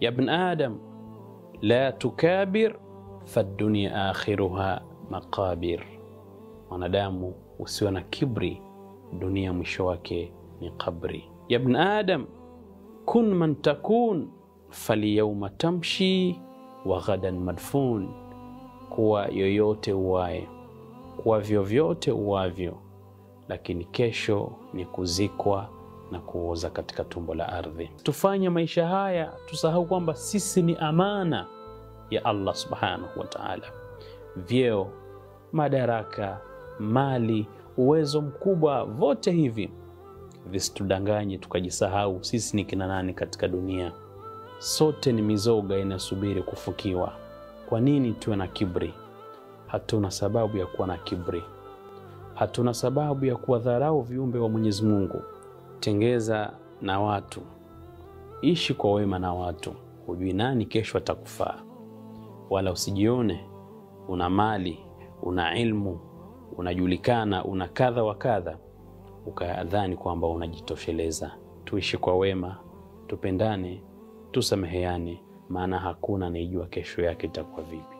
ya bn adam la tukabir fadunia akhiruha maqabir, mwanadamu usiwe na kibri, dunia mwisho wake ni qabri. Ya bn adam kun man takun falyauma tamshi wa ghadan madfun, kuwa yoyote uwaye, kuwa vyovyote uwavyo, lakini kesho ni kuzikwa na kuoza katika tumbo la ardhi. Tufanye maisha haya, tusahau kwamba sisi ni amana ya Allah subhanahu wa ta'ala. Vyeo, madaraka, mali, uwezo mkubwa, vote hivi visitudanganye tukajisahau sisi ni kina nani katika dunia. Sote ni mizoga inasubiri kufukiwa. Kwa nini tuwe na kibri? Hatuna sababu ya kuwa na kibri, hatuna sababu ya kuwadharau viumbe wa Mwenyezi Mungu. Tengeza na watu, ishi kwa wema na watu, hujui nani kesho atakufaa. Wala usijione una mali, una ilmu, unajulikana, una kadha wa kadha, ukadhani kwamba unajitosheleza. Tuishi kwa wema, tupendane, tusameheane, maana hakuna anayejua kesho yake itakuwa vipi.